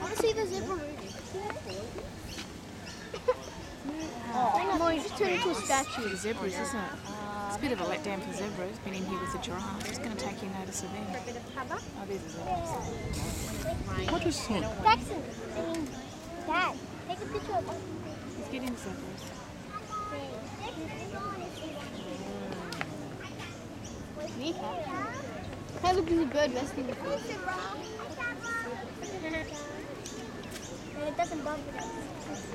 want to see the zebra moving. Oh, no, he just turned into a statue. The zebras, isn't it? It's a bit of a letdown for zebras. Been in here with the giraffe. It's going to take you notice of them. Oh, there's a zebra. What that? Jackson, I mean, Dad, take a picture of us. Let's get in zebras. Hey, look, there's a bird resting in the field. And it doesn't bump it.